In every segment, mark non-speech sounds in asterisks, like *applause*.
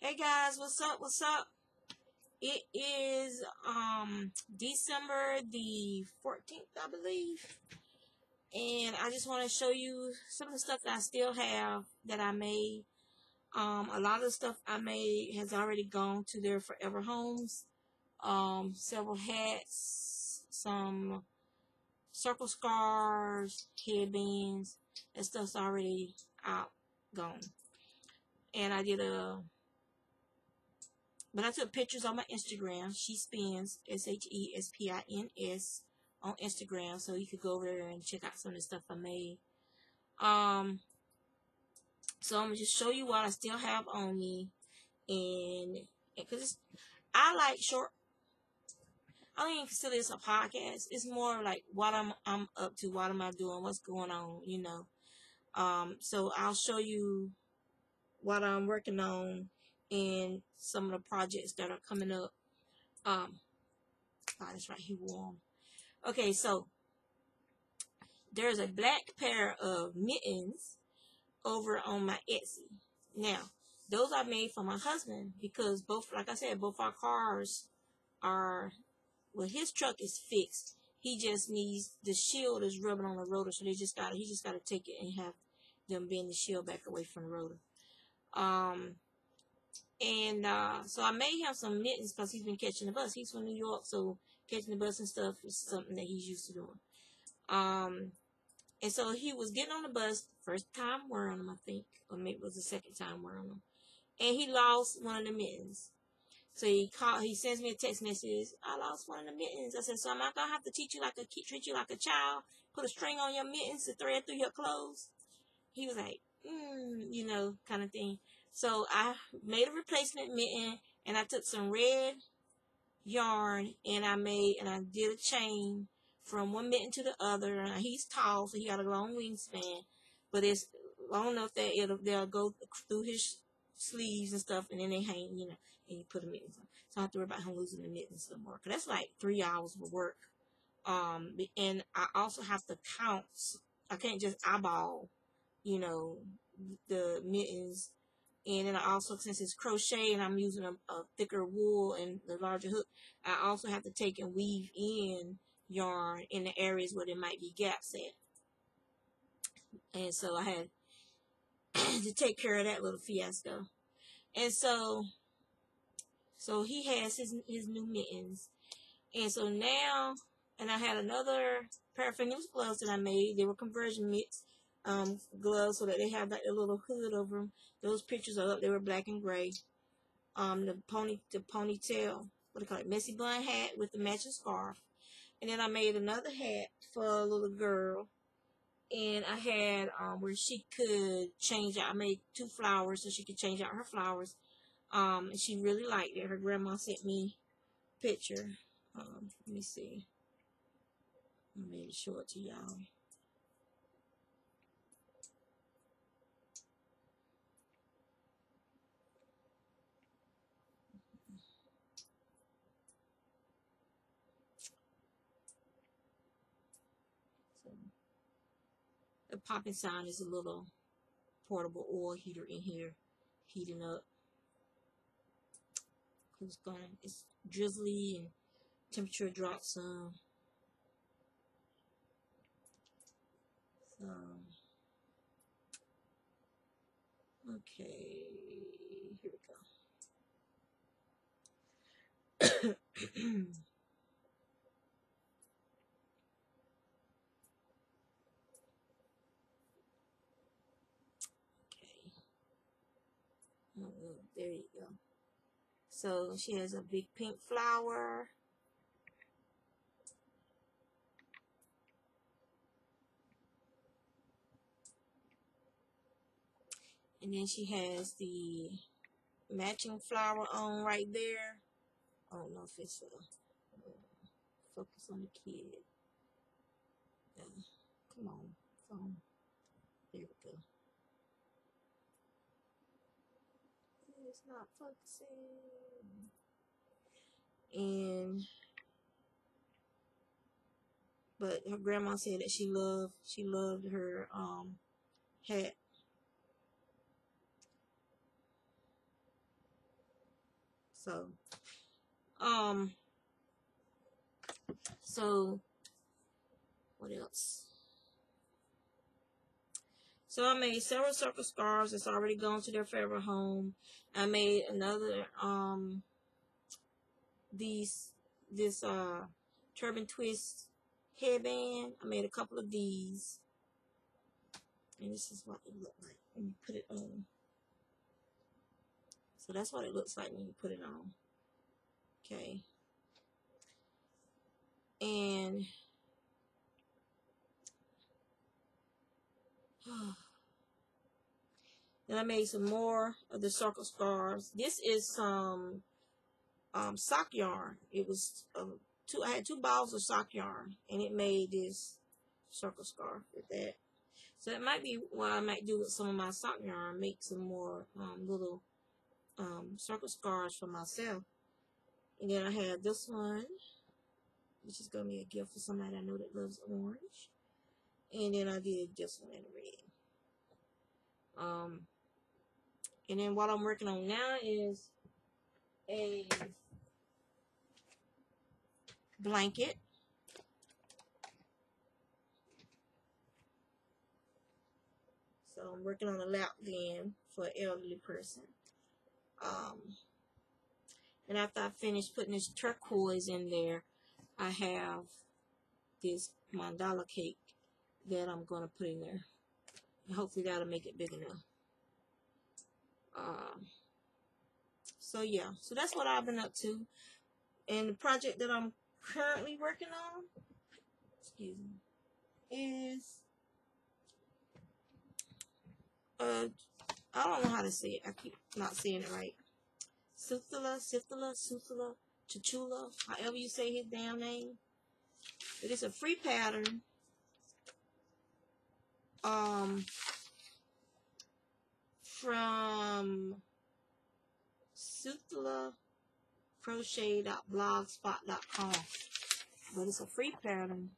Hey guys, what's up? What's up? It is um December the 14th, I believe. And I just want to show you some of the stuff that I still have that I made. Um, a lot of the stuff I made has already gone to their forever homes. Um, several hats, some circle scarves, headbands. That stuff's already out, gone. And I did a but I took pictures on my Instagram. She spins S H E S P I N S on Instagram, so you could go over there and check out some of the stuff I made. Um, so I'm gonna just show you what I still have on me, and because I like short. I don't even consider this a podcast. It's more like what I'm I'm up to, what am I doing, what's going on, you know. Um, so I'll show you what I'm working on and some of the projects that are coming up. Um, oh, that's right, here warm. Okay, so there's a black pair of mittens over on my Etsy. Now, those are made for my husband because both, like I said, both our cars are, well, his truck is fixed. He just needs the shield is rubbing on the rotor, so they just gotta, he just gotta take it and have them bend the shield back away from the rotor. Um, and uh, so I made him some mittens because he's been catching the bus. He's from New York, so catching the bus and stuff is something that he's used to doing. Um, and so he was getting on the bus, first time wearing them, I think, or maybe it was the second time wearing them. And he lost one of the mittens. So he called, he sends me a text message. I lost one of the mittens. I said, so am I gonna have to teach you like a kid, treat you like a child? Put a string on your mittens to thread through your clothes? He was like, mm, you know, kind of thing. So I made a replacement mitten and I took some red yarn and I made and I did a chain from one mitten to the other. He's tall, so he got a long wingspan, but it's long enough that it'll they'll go through his sleeves and stuff, and then they hang, you know, and you put the mittens on. So I have to worry about him losing the mittens no more. Cause that's like three hours of work. Um, and I also have to count. I can't just eyeball, you know, the mittens and then I also, since it's crochet and I'm using a, a, thicker wool and the larger hook, I also have to take and weave in yarn in the areas where there might be gaps at. And so I had *coughs* to take care of that little fiasco. And so, so he has his, his new mittens. And so now, and I had another pair of fingerless gloves that I made. They were conversion mitts um, gloves so that they have like a little hood over them. Those pictures are up. They were black and gray. Um, the pony, the ponytail, what do you call it, messy bun hat with the matching scarf. And then I made another hat for a little girl. And I had um, where she could change out. I made two flowers so she could change out her flowers. Um, and she really liked it. Her grandma sent me a picture. Um, let me see. I made it show it to y'all. The popping sound is a little portable oil heater in here heating up. It's going it's drizzly and temperature dropped some. So okay, here we go. *clears throat* Oh, there you go. So she has a big pink flower. And then she has the matching flower on right there. I don't know if it's a uh, focus on the kid. Yeah. Come on, phone. There we go. it's not focusing. And but her grandma said that she loved she loved her um hat. So, um, so what else? So I made several circle scarves that's already gone to their favorite home. I made another um these this uh turban twist headband. I made a couple of these. And this is what it looked like when you put it on. So that's what it looks like when you put it on. Okay. And then I made some more of the circle scarves. This is some um, sock yarn. It was uh, two. I had two balls of sock yarn, and it made this circle scarf with that. So it might be what I might do with some of my sock yarn. Make some more um, little um, circle scarves for myself. And then I have this one, which is going to be a gift for somebody I know that loves orange. And then I did this one in red. Um, and then what I'm working on now is a blanket. So I'm working on a lap then for an elderly person. Um, and after I finish putting this turquoise in there, I have this mandala cake that I'm going to put in there. And hopefully that'll make it big enough. Um, so yeah, so that's what I've been up to. And the project that I'm currently working on, excuse me, is uh, I don't know how to say it. I keep not saying it right. Suthula, Sithula, Suthula, Chichula, however you say his damn name. But It is a free pattern. Um, from Suthula crochet.blogspot.com. But it's a free pattern.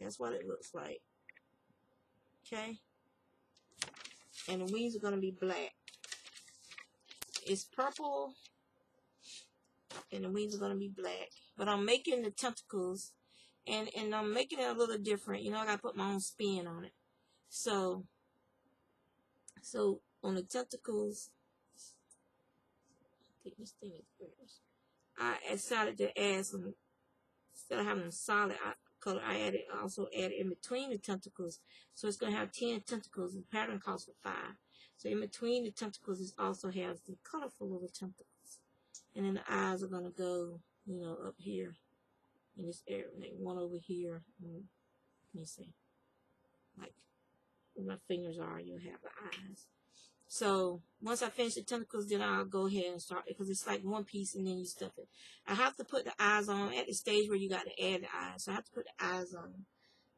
That's what it looks like. Okay? And the wings are going to be black. It's purple. And the wings are going to be black. But I'm making the tentacles. And, and I'm making it a little different. You know, I got to put my own spin on it. So, so on the tentacles, I think this thing is first. I decided to add some, instead of having a solid color, I added also added in between the tentacles. So it's going to have 10 tentacles and the pattern calls for 5. So in between the tentacles, it also has the colorful little tentacles. And then the eyes are going to go, you know, up here in this area. Like one over here. Let me see. Like where my fingers are, you'll have the eyes. So once I finish the tentacles, then I'll go ahead and start because it's like one piece and then you stuff it. I have to put the eyes on at the stage where you got to add the eyes. So I have to put the eyes on.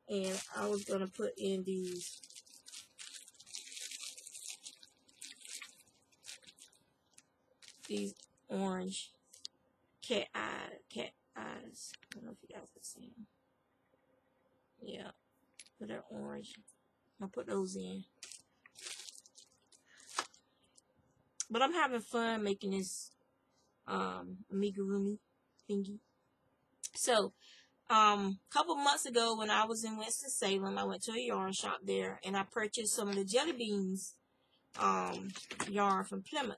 And I was going to put in these these orange cat eye cat eyes. I don't know if you guys can see them. Yeah, but they're orange. I'll put those in. But I'm having fun making this um, amigurumi thingy. So, um, a couple months ago when I was in Winston-Salem, I went to a yarn shop there and I purchased some of the Jelly Beans um, yarn from Plymouth.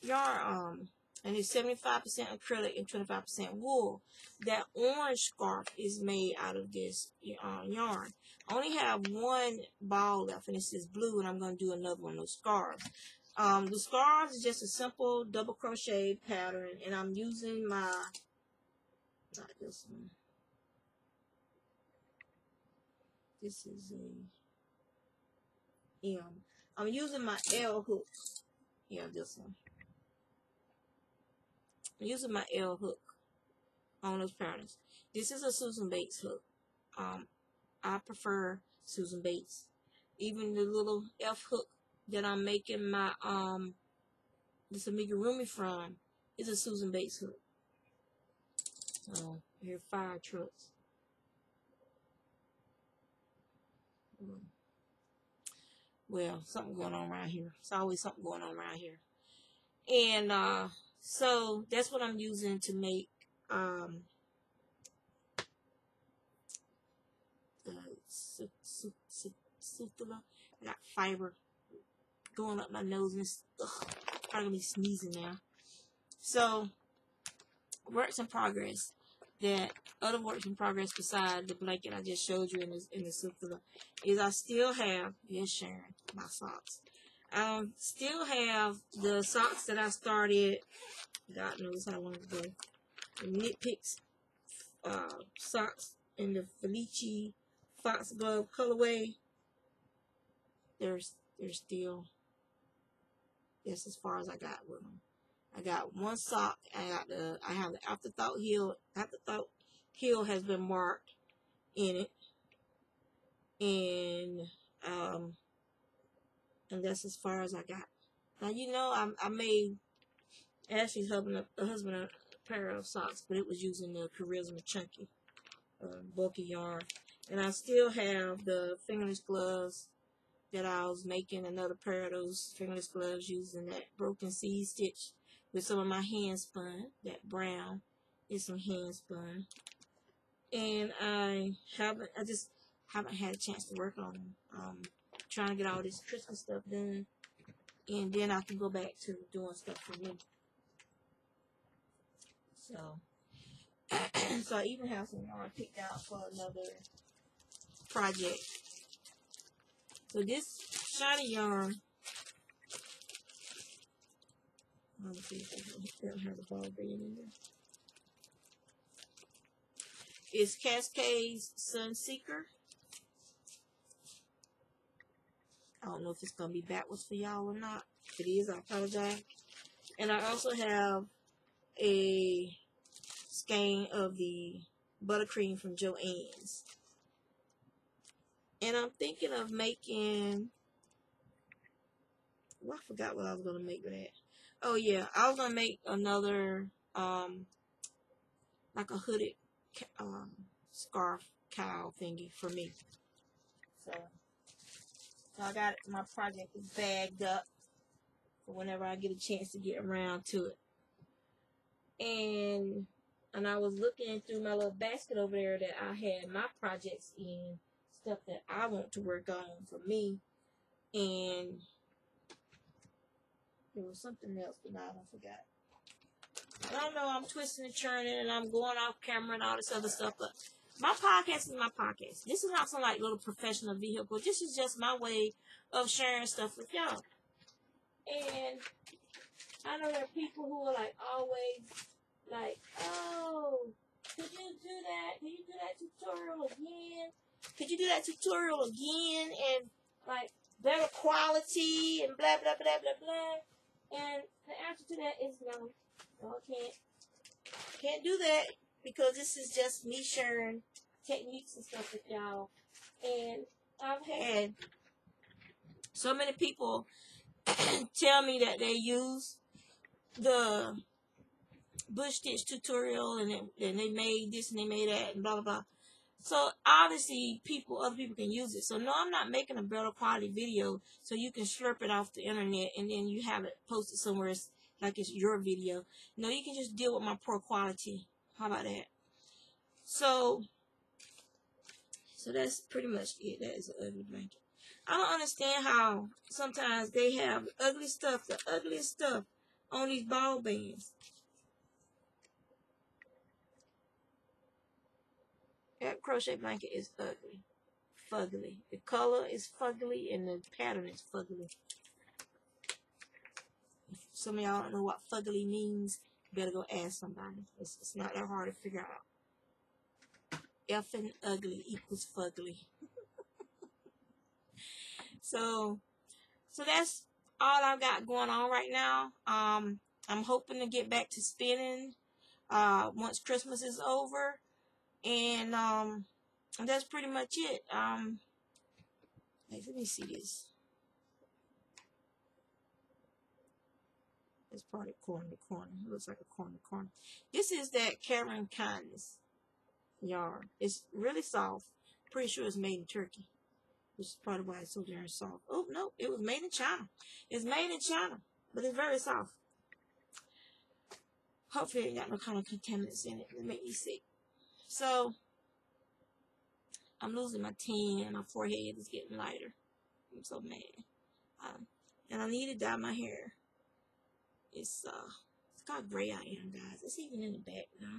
Yarn, um, and it's 75% acrylic and 25% wool. That orange scarf is made out of this uh, yarn. I only have one ball left, and it's this blue, and I'm going to do another one of those scarves. Um, the scarves is just a simple double crochet pattern, and I'm using my, not this one. This is a M. I'm using my L hook. Yeah, this one. I'm using my L hook on those patterns. This is a Susan Bates hook. Um, I prefer Susan Bates. Even the little F hook that I'm making my um this amigurumi from is a Susan Bates hook. Oh, here fire trucks. Well, something going on around here. It's always something going on around here. And uh So that's what I'm using to make um. I got fiber going up my nose and ugh, probably sneezing now. So works in progress. That other works in progress beside the blanket I just showed you in the in the sutula is I still have yes Sharon my socks. I still have the socks that I started. God knows how long ago. The Knit Picks uh, socks in the Felici Foxglove colorway. There's there's still that's as far as I got with them. I got one sock. I got the I have the afterthought heel. Afterthought heel has been marked in it, and um, and that's as far as I got. Now you know I I made Ashley's husband a, husband a pair of socks, but it was using the Charisma Chunky uh, bulky yarn, and I still have the fingerless gloves that I was making another pair of those fingerless gloves using that broken seed stitch with some of my hand spun. That brown is some hand spun. And I haven't, I just haven't had a chance to work on. Um, trying to get all this Christmas stuff done. And then I can go back to doing stuff for me. So, *clears throat* so I even have some yarn picked out for another project. So this shiny yarn, um, me see if I have ball in there. It's Cascades Sunseeker. I don't know if it's going to be backwards for y'all or not. If it is, I apologize. And I also have a skein of the buttercream from Joann's. And I'm thinking of making. Well, I forgot what I was gonna make that. Oh yeah, I was gonna make another um like a hooded um scarf cow thingy for me. So, so I got. My project bagged up for whenever I get a chance to get around to it. And and I was looking through my little basket over there that I had my projects in stuff that I want to work on for me. And there was something else, but now I forgot. I don't know, I'm twisting and turning and I'm going off camera and all this other stuff, but my podcast is my podcast. This is not some like little professional vehicle. This is just my way of sharing stuff with y'all. And I know there are people who are like always like, oh, could you do that? Could you do that tutorial again? Could you do that tutorial again and like better quality and blah blah blah blah blah? And the answer to that is no. No, I can't. Can't do that because this is just me sharing techniques and stuff with y'all. And I've had so many people *coughs* tell me that they use the bush stitch tutorial and, they, and they made this and they made that and blah blah blah. So obviously people, other people can use it. So no, I'm not making a better quality video so you can slurp it off the internet and then you have it posted somewhere like it's your video. No, you can just deal with my poor quality. How about that? So, so that's pretty much it. That is an ugly blanket. I don't understand how sometimes they have ugly stuff, the ugliest stuff on these ball bands. That crochet blanket is ugly. Fugly. The color is fugly and the pattern is fugly. Some of y'all don't know what fugly means, you better go ask somebody. It's, it's not that hard to figure out. Effing ugly equals fugly. *laughs* so, so that's all I've got going on right now. Um, I'm hoping to get back to spinning uh, once Christmas is over. And um, that's pretty much it. Um, let me see this. It's probably corner to corner. It looks like a corner to corner. This is that Karen Kindness yarn. It's really soft. Pretty sure it's made in Turkey. Which is probably why it's so darn soft. Oh, no. It was made in China. It's made in China. But it's very soft. hopefully it got no kind of contaminants in it that make me sick. So I'm losing my tan and my forehead is getting lighter. I'm so mad. Um, and I need to dye my hair. It's uh it's got gray I am, guys. It's even in the back now.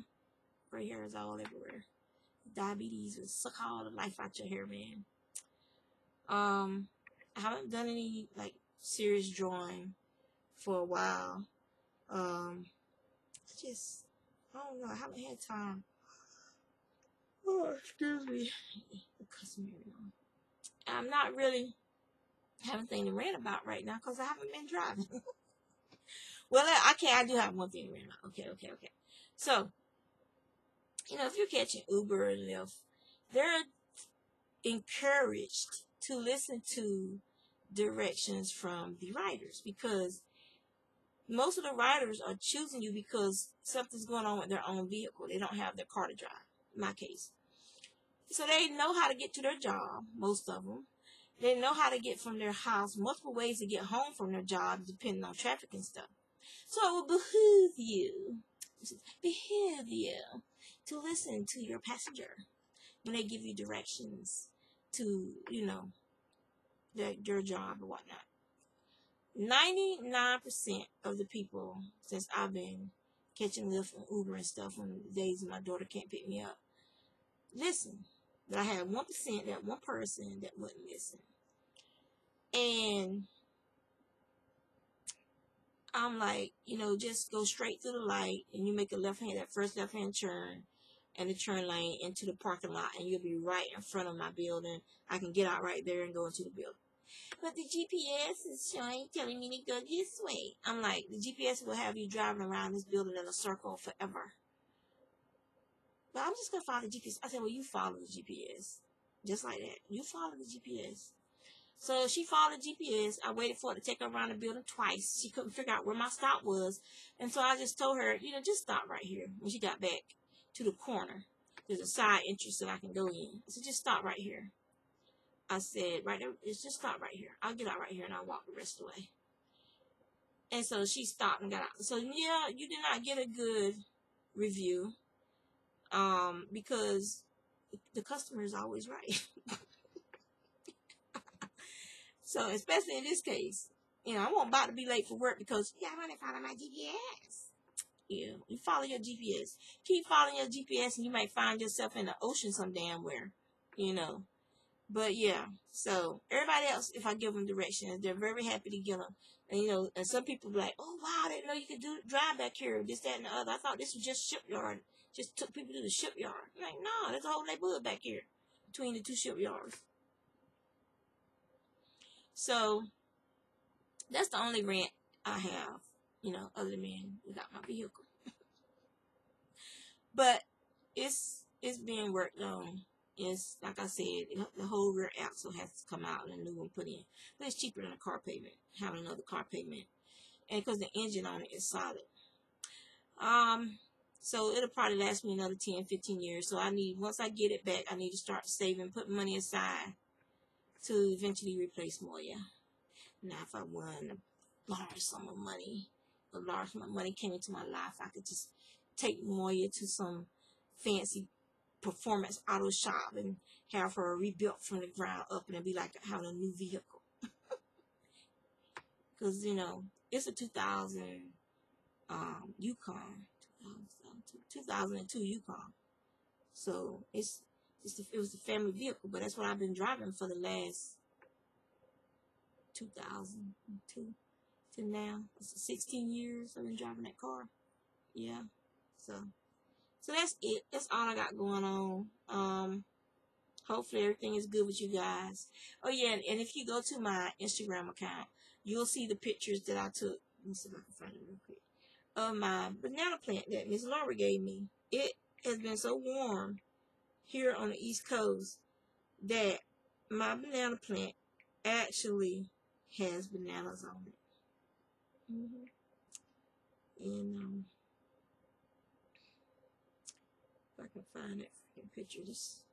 Gray hair is all everywhere. Diabetes will suck all the life out your hair, man. Um I haven't done any like serious drawing for a while. Um I just I don't know, I haven't had time. Oh, excuse me. I'm not really having anything to rant about right now because I haven't been driving. *laughs* well, I, okay, I do have one thing to rant about. Okay, okay, okay. So, you know, if you're catching Uber and Lyft, they're encouraged to listen to directions from the riders because most of the riders are choosing you because something's going on with their own vehicle. They don't have their car to drive, in my case. So they know how to get to their job, most of them. They know how to get from their house, multiple ways to get home from their job, depending on traffic and stuff. So it will behoove you, behoove you, to listen to your passenger when they give you directions to, you know, your job or whatnot. 99% of the people since I've been catching Lyft and Uber and stuff on the days my daughter can't pick me up, listen. But I had 1%, that one person that wouldn't listen. And I'm like, you know, just go straight through the light and you make a left hand, that first left hand turn and the turn lane into the parking lot and you'll be right in front of my building. I can get out right there and go into the building. But the GPS is showing, telling me to go this way. I'm like, the GPS will have you driving around this building in a circle forever. But I'm just going to follow the GPS. I said, well, you follow the GPS. Just like that. You follow the GPS. So she followed the GPS. I waited for her to take her around the building twice. She couldn't figure out where my stop was. And so I just told her, you know, just stop right here. When she got back to the corner, there's a side entrance that I can go in. So just stop right here. I said, right there, it's just stop right here. I'll get out right here and I'll walk the rest of the way. And so she stopped and got out. So yeah, you did not get a good review. Um, because the customer is always right. *laughs* So especially in this case, you know, I won't about to be late for work because yeah, I want to follow my GPS. Yeah, you follow your GPS. Keep following your GPS, and you might find yourself in the ocean some damn where, you know. But yeah, so everybody else, if I give them directions, they're very happy to get them. And you know, and some people be like, "Oh wow, I didn't know you could do drive back here, this, that, and the other. I thought this was just shipyard. Just took people to the shipyard." Like, no, there's a whole neighborhood back here between the two shipyards. So that's the only rent I have, you know, other than without my vehicle. *laughs* but it's it's being worked on. It's like I said, the whole rear axle has to come out and a new one put in. But it's cheaper than a car payment, having another car payment, and because the engine on it is solid. Um, so it'll probably last me another 10, 15 years. So I need once I get it back, I need to start saving, put money aside to eventually replace Moya. Now, if I won a large sum of money, a large amount of money came into my life, I could just take Moya to some fancy performance auto shop and have her rebuilt from the ground up and it'd be like having a new vehicle. *laughs* Because, you know, it's a 2000 um, Yukon, 2002 Yukon. So it's it's it was a family vehicle, but that's what I've been driving for the last 2002 to now. It's 16 years I've been driving that car. Yeah. So, so that's it. That's all I got going on. Um, hopefully everything is good with you guys. Oh yeah, and, and if you go to my Instagram account, you'll see the pictures that I took. Let me see if I can find it real quick. Of my banana plant that Miss Laura gave me. It has been so warm here on the East Coast that my banana plant actually has bananas on it. Mm-hmm. And um, if I can find it, I can picture this.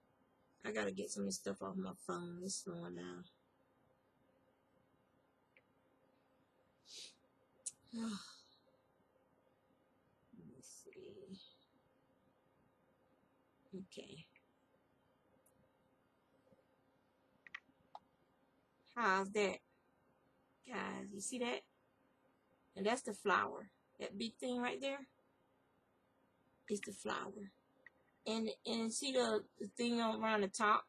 I gotta get some of this stuff off my phone. It's slowing down. Let *sighs* *sighs* me Okay. How's that? Guys, you see that? And that's the flower. That big thing right there is the flower. And and see the, the thing around the top?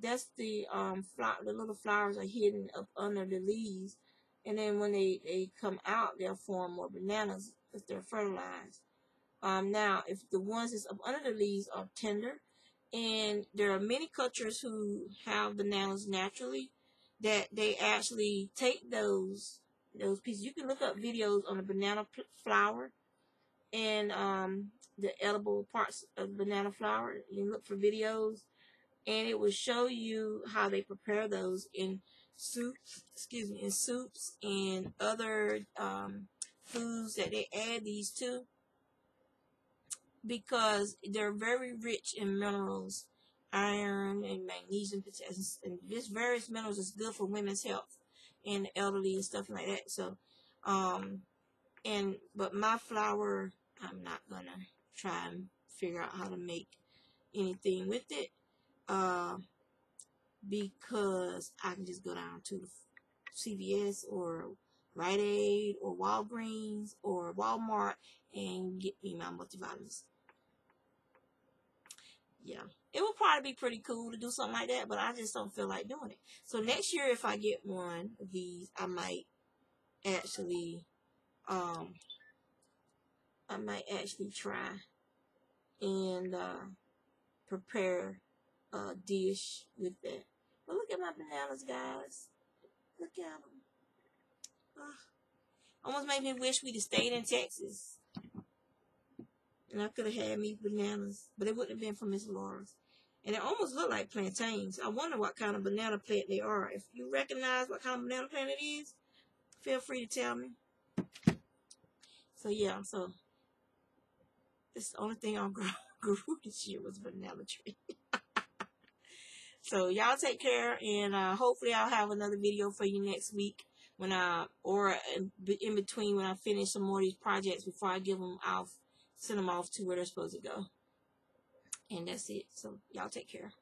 That's the um flower the little flowers are hidden up under the leaves. And then when they, they come out they'll form more bananas if they're fertilized. Um now if the ones that's up under the leaves are tender and there are many cultures who have bananas naturally that they actually take those those pieces. You can look up videos on the banana flower and um, the edible parts of banana flower. You look for videos, and it will show you how they prepare those in soups. Excuse me, in soups and other um, foods that they add these to because they're very rich in minerals iron and magnesium, and this various minerals is good for women's health and elderly and stuff like that. So, um, and but my flower, I'm not gonna try and figure out how to make anything with it, uh, because I can just go down to CVS or Rite Aid or Walgreens or Walmart and get me my multivitamins. Yeah it would probably be pretty cool to do something like that, but I just don't feel like doing it. So next year, if I get one of these, I might actually, um, I might actually try and uh, prepare a dish with that. But look at my bananas, guys. Look at them. Almost made me wish we'd have stayed in Texas. And I could have had me bananas, but it wouldn't have been for Miss Laura's. And they almost look like plantains. I wonder what kind of banana plant they are. If you recognize what kind of banana plant it is, feel free to tell me. So yeah, so this is the only thing I grew, grew this year was banana tree. *laughs* so y'all take care, and uh, hopefully I'll have another video for you next week when I or in between when I finish some more of these projects before I give them off, send them off to where they're supposed to go. And that's it. So y'all take care.